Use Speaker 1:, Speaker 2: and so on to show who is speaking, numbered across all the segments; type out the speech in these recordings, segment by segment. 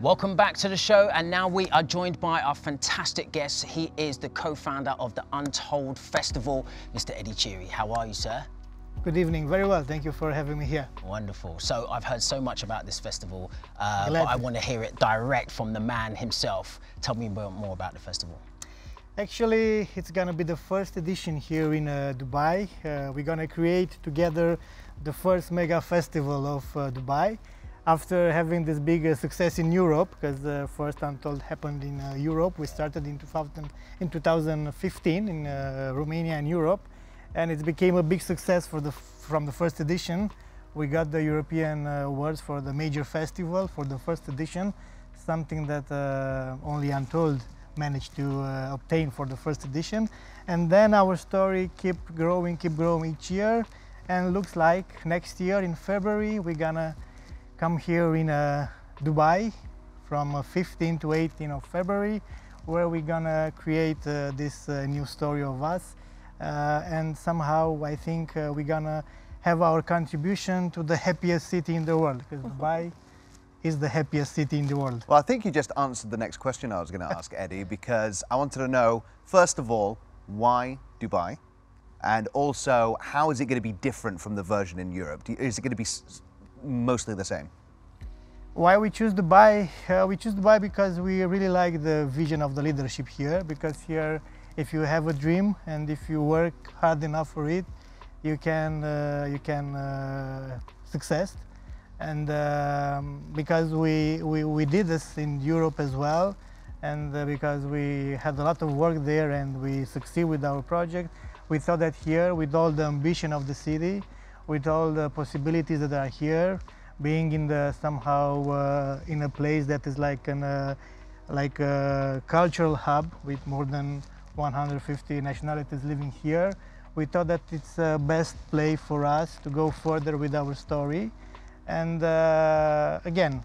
Speaker 1: Welcome back to the show, and now we are joined by our fantastic guest. He is the co-founder of the Untold Festival, Mr. Edy Chereji. How are you, sir?
Speaker 2: Good evening. Very well. Thank you for having me here.
Speaker 1: Wonderful. So I've heard so much about this festival, uh, but I want to hear it direct from the man himself. Tell me more about the festival.
Speaker 2: Actually, it's going to be the first edition here in uh, Dubai. Uh, we're going to create together the first mega festival of uh, Dubai after having this big uh, success in Europe, because the first Untold happened in uh, Europe. We started in, 2000, in 2015 in uh, Romania and Europe, and it became a big success for the, from the first edition. We got the European uh, awards for the major festival for the first edition, something that uh, only Untold managed to uh, obtain for the first edition. And then our story keep growing, keep growing each year, and looks like next year in February we're gonna come here in uh, Dubai from uh, 15 to 18 of February where we're gonna create uh, this uh, new story of us uh, and somehow I think uh, we're gonna have our contribution to the happiest city in the world because Dubai is the happiest city in the world.
Speaker 3: Well, I think you just answered the next question I was going to ask Edy because I wanted to know, first of all, why Dubai? And also, how is it going to be different from the version in Europe? Is it going to be mostly the same.
Speaker 2: Why we choose Dubai? Uh, we choose Dubai because we really like the vision of the leadership here. Because here, if you have a dream and if you work hard enough for it, you can uh, you can uh, success. And um, because we, we we did this in Europe as well, and uh, because we had a lot of work there and we succeed with our project, we thought that here, with all the ambition of the city, with all the possibilities that are here, being in the somehow uh, in a place that is like an uh, like a cultural hub with more than 150 nationalities living here. We thought that it's the best place for us to go further with our story. And uh, again,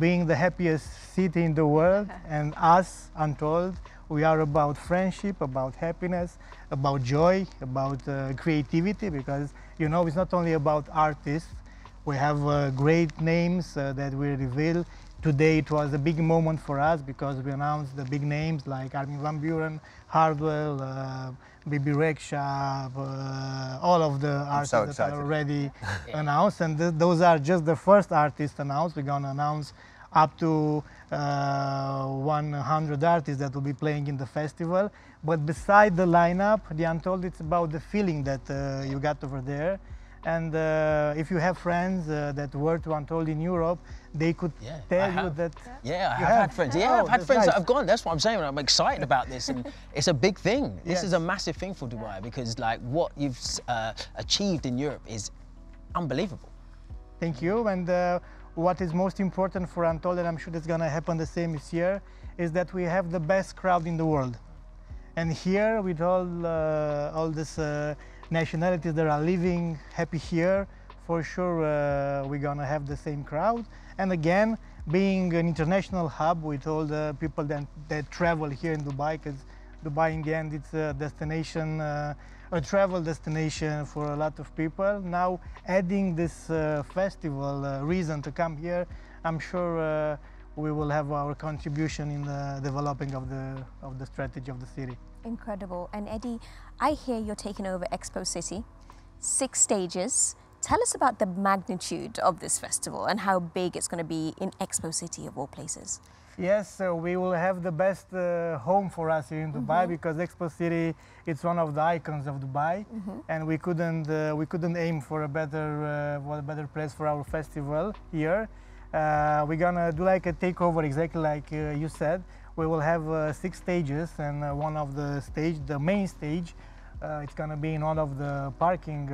Speaker 2: being the happiest city in the world and us, Untold, we are about friendship, about happiness, about joy, about uh, creativity, because you know it's not only about artists. We have uh, great names uh, that we reveal. Today it was a big moment for us because we announced the big names like Armin van Buuren, Hardwell, uh, Bebe Rexha, uh, all of the artists so that are already announced. And th those are just the first artists announced. We're going to announce up to uh, 100 artists that will be playing in the festival. But beside the lineup, the Untold, it's about the feeling that uh, you got over there. And uh, if you have friends uh, that were to Untold in Europe, they could
Speaker 1: yeah,
Speaker 2: tell you that.
Speaker 1: Yeah, I have, have, had friends. Yeah, oh, I've had friends nice. that have gone. That's what I'm saying. I'm excited about this, and it's a big thing. This yes. is a massive thing for Dubai because, like, what you've uh, achieved in Europe is unbelievable.
Speaker 2: Thank you. And uh, what is most important for Untold, and I'm sure it's gonna happen the same this year, is that we have the best crowd in the world. And here, with all, uh, all these uh, nationalities that are living happy here, for sure uh, we're gonna have the same crowd. And again, being an international hub with all the people that, that travel here in Dubai, because Dubai in the end it's a destination uh, a travel destination for a lot of people. Now adding this uh, festival uh, reason to come here, I'm sure uh, we will have our contribution in the developing of the, of the strategy of the city.
Speaker 4: Incredible. And Edy, I hear you're taking over Expo City, six stages. Tell us about the magnitude of this festival and how big it's going to be in Expo City of all places.
Speaker 2: Yes, so we will have the best uh, home for us here in Dubai mm -hmm. because Expo City it's one of the icons of Dubai, mm -hmm. and we couldn't uh, we couldn't aim for a better uh, a better place for our festival here. Uh, we're gonna do like a takeover, exactly like uh, you said. We will have uh, six stages, and one of the stage, the main stage, it's gonna be in one of the parking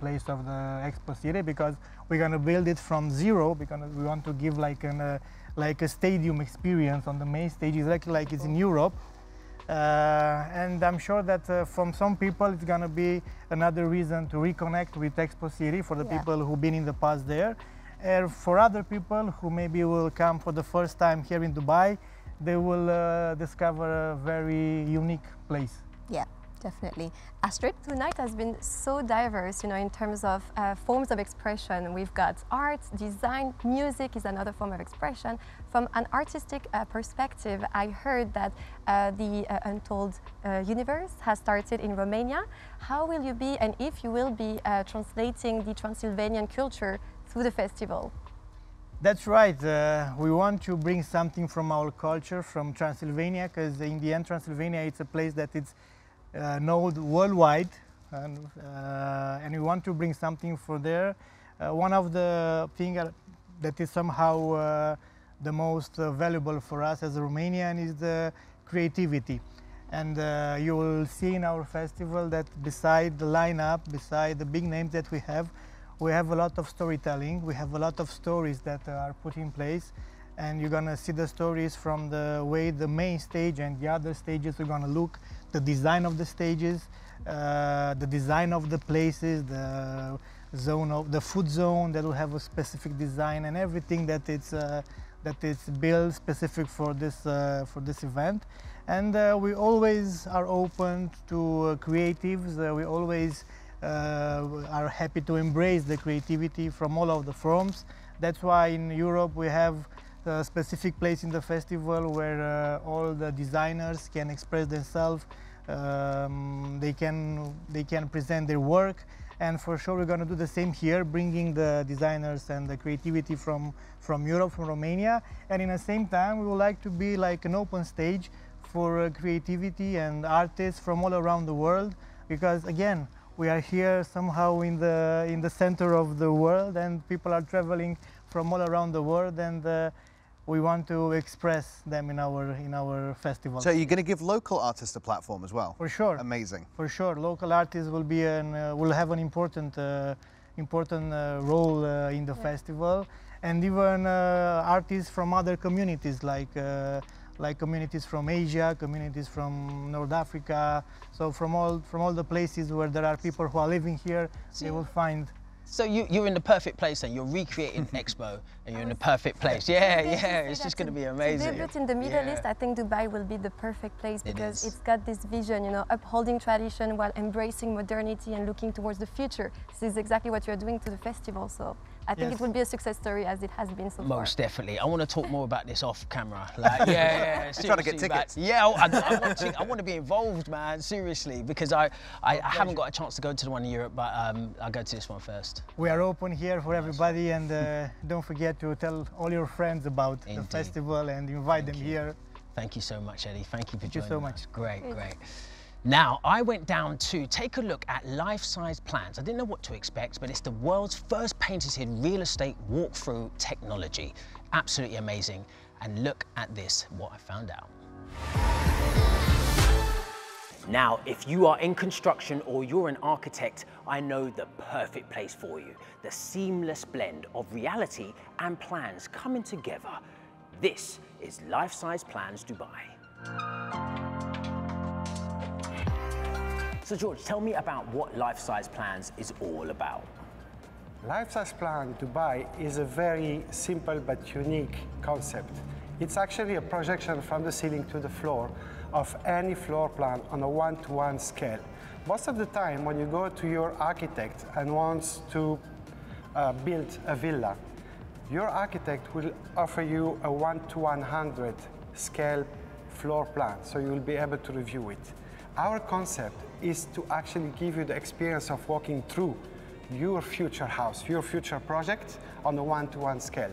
Speaker 2: place of the Expo City because we're gonna build it from zero because we want to give like an like a stadium experience on the main stage, exactly like it's in Europe. Uh, and I'm sure that uh, from some people it's gonna be another reason to reconnect with Expo City for the yeah. people who've been in the past there. And for other people who maybe will come for the first time here in Dubai, they will uh, discover a very unique place.
Speaker 4: Yeah Definitely. Astrid?
Speaker 5: Tonight has been so diverse, you know, in terms of uh, forms of expression. We've got art, design, music is another form of expression. From an artistic uh, perspective, I heard that uh, the uh, Untold uh, Universe has started in Romania. How will you be, and if you will be, uh, translating the Transylvanian culture through the festival?
Speaker 2: That's right. Uh, we want to bring something from our culture, from Transylvania, because in the end, Transylvania it's a place that it's uh, worldwide, and, uh, and we want to bring something for there. Uh, one of the things that is somehow uh, the most uh, valuable for us as a Romanian is the creativity. And you will see in our festival that beside the lineup, beside the big names that we have, we have a lot of storytelling. We have a lot of stories that are put in place and you're gonna see the stories from the way the main stage and the other stages are gonna look, the design of the stages, uh, the design of the places, the zone of the food zone that will have a specific design and everything that it's uh, that it's built specific for this uh, for this event. And uh, we always are open to uh, creatives. Uh, we always are happy to embrace the creativity from all of the forms. That's why in Europe we have a specific place in the festival where uh, all the designers can express themselves. Um, they can they can present their work, and for sure we're going to do the same here, bringing the designers and the creativity from from Europe, from Romania, and in the same time we would like to be like an open stage for uh, creativity and artists from all around the world, because again we are here somehow in the in the center of the world and people are traveling from all around the world and uh, we want to express them in our in our festival.
Speaker 3: So you're going to give local artists a platform as well?
Speaker 2: For sure.
Speaker 3: Amazing.
Speaker 2: For sure, local artists will be an uh, will have an important uh, important uh, role uh, in the yeah. festival, and even uh, artists from other communities like like communities from Asia, communities from North Africa. So from all from all the places where there are people who are living here, See, they will find
Speaker 1: so you, you're in the perfect place then. You're recreating Expo and you're in the perfect place. Yeah, yeah, it's just going to be amazing.
Speaker 5: To in the Middle yeah. East, I think Dubai will be the perfect place because it has got this vision, you know, upholding tradition while embracing modernity and looking towards the future. This is exactly what you're doing to the festival. So I think yes. it would be a success story as it has been so
Speaker 1: Most
Speaker 5: far.
Speaker 1: Most definitely. I want to talk more about this off camera. Like, yeah, yeah,
Speaker 3: yeah. trying to get tickets.
Speaker 1: yeah, I, I, want to, I, want to, be involved, man. Seriously, because I, I, I haven't got a chance to go to the one in Europe, but um, I'll go to this one first.
Speaker 2: We are open here for everybody, and uh, don't forget to tell all your friends about Indeed. the festival and invite Thank them you. here.
Speaker 1: Thank you so much, Edy. Thank you for
Speaker 2: Thank
Speaker 1: joining
Speaker 2: you so much.
Speaker 1: Great, great. Now, I went down to take a look at life-size plans. I didn't know what to expect, but it's the world's first patented real estate walkthrough technology. Absolutely amazing. And look at this, what I found out. Now, if you are in construction or you're an architect, I know the perfect place for you. The seamless blend of reality and plans coming together. This is Life Size Plans Dubai. So George, tell me about what Life Size Plans is all about.
Speaker 6: Life Size Plan Dubai is a very simple but unique concept. It's actually a projection from the ceiling to the floor of any floor plan on a one-to-one -one scale. Most of the time when you go to your architect and wants to uh, build a villa, your architect will offer you a 1 to 100 scale floor plan, so you'll be able to review it. Our concept is to actually give you the experience of walking through your future house, your future project on a one-to-one -one scale.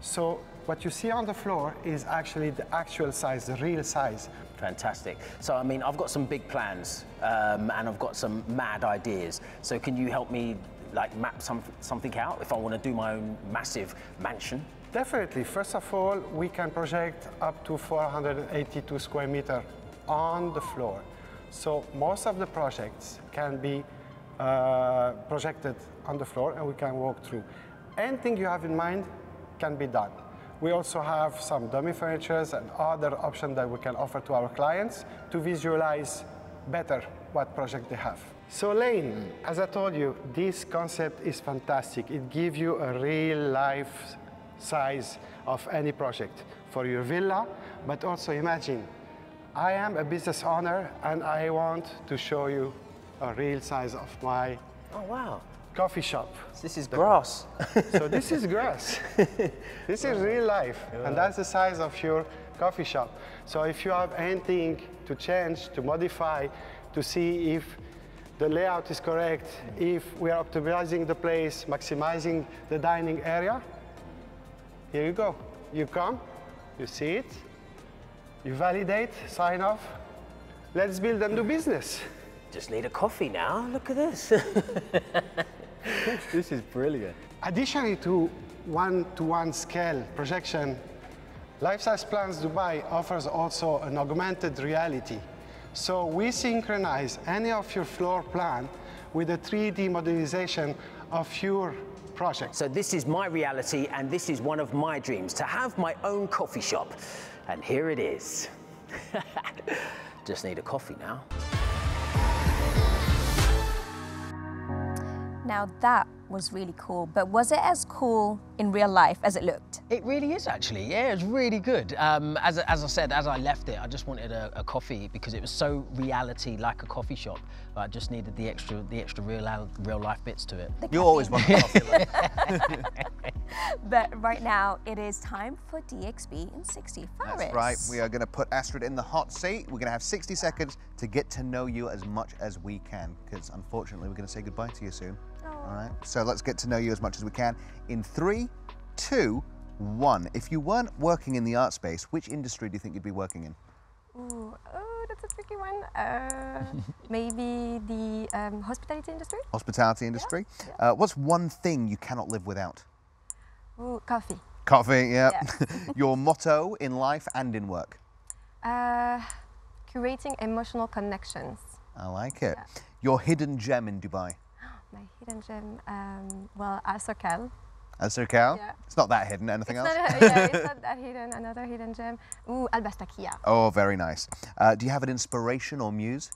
Speaker 6: So what you see on the floor is actually the actual size, the real size.
Speaker 1: Fantastic. So, I mean, I've got some big plans um, and I've got some mad ideas. So can you help me like map some, something out if I want to do my own massive mansion?
Speaker 6: Definitely. First of all, we can project up to 482 square meter on the floor. So most of the projects can be uh, projected on the floor and we can walk through. Anything you have in mind can be done. We also have some dummy furnitures and other options that we can offer to our clients to visualize better what project they have. So Lane, as I told you, this concept is fantastic. It gives you a real life size of any project for your villa, but also imagine I am a business owner and I want to show you a real size of my
Speaker 1: Oh, wow.
Speaker 6: coffee shop.
Speaker 1: This is grass.
Speaker 6: So this is grass. this is real life, and that's the size of your coffee shop. So if you have anything to change, to modify, to see if the layout is correct, mm. if we are optimizing the place, maximizing the dining area, here you go. You come, you see it, you validate, sign off. Let's build and do business.
Speaker 1: Just need a coffee now. Look at this.
Speaker 7: This is brilliant.
Speaker 6: Additionally to one-to-one scale projection, Life Size Plans Dubai offers also an augmented reality. So we synchronize any of your floor plan with a 3D modelization of your project.
Speaker 1: so this is my reality and this is one of my dreams, to have my own coffee shop. And here it is. Just need a coffee now.
Speaker 4: Now that was really cool, but was it as cool in real life as it looked?
Speaker 1: It really is actually, yeah, it's really good. Um, as, as I said, as I left it, I just wanted a, a coffee because it was so reality like a coffee shop. I just needed the extra, the extra real, real life bits to it.
Speaker 3: You always want a coffee. right?
Speaker 4: But right now it is time for DXB in 60. Faris.
Speaker 3: That's right. We are going to put Astrid in the hot seat. We're going to have 60 seconds to get to know you as much as we can, because unfortunately we're going to say goodbye to you soon. All right. So let's get to know you as much as we can in three, two, one. If you weren't working in the art space, which industry do you think you'd be working in?
Speaker 5: Ooh, oh, that's a tricky one. Uh, maybe the um, hospitality industry?
Speaker 3: Hospitality industry. Uh, what's one thing you cannot live without?
Speaker 5: Ooh, coffee.
Speaker 3: Coffee. Yeah. Your motto in life and in work.
Speaker 5: Uh, curating emotional connections.
Speaker 3: I like it. Your hidden gem in Dubai.
Speaker 5: My hidden gem, um, well, Alserkal.
Speaker 3: Alserkal?
Speaker 5: Yeah.
Speaker 3: It's not that hidden. Anything
Speaker 5: It's
Speaker 3: else?
Speaker 5: not, yeah, it's not that hidden. Another hidden gem. Ooh, Al Bastakiya.
Speaker 3: Oh, very nice. Uh, do you have an inspiration or muse?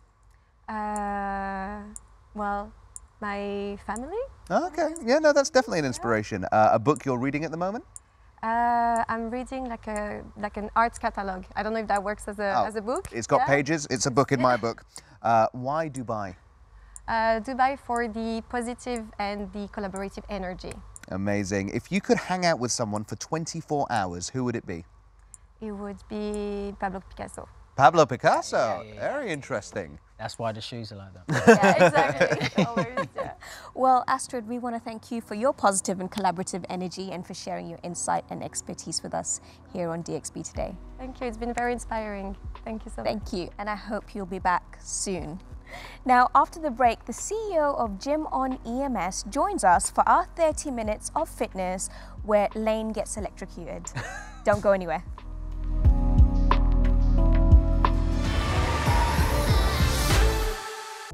Speaker 5: Uh, well, my family.
Speaker 3: Oh, okay. Yeah, no, that's definitely an inspiration. Uh, a book you're reading at the moment?
Speaker 5: Uh, I'm reading like a like an arts catalog. I don't know if that works as a
Speaker 3: Oh,
Speaker 5: as a book.
Speaker 3: It's got
Speaker 5: Yeah.
Speaker 3: pages. It's a book in my book. Uh, why Dubai?
Speaker 5: Uh, Dubai for the positive and the collaborative energy.
Speaker 3: Amazing. If you could hang out with someone for 24 hours, who would it be?
Speaker 5: It would be Pablo Picasso.
Speaker 3: Pablo Picasso. Very interesting.
Speaker 1: That's why the shoes are like that.
Speaker 5: yeah, exactly. Always.
Speaker 4: Well, Astrid, we want to thank you for your positive and collaborative energy and for sharing your insight and expertise with us here on DXB today.
Speaker 5: Thank you. It's been very inspiring. Thank you so much.
Speaker 4: Thank you, and I hope you'll be back soon. Now, after the break, the CEO of Gym On EMS joins us for our 30 minutes of fitness where Lane gets electrocuted. Don't go anywhere.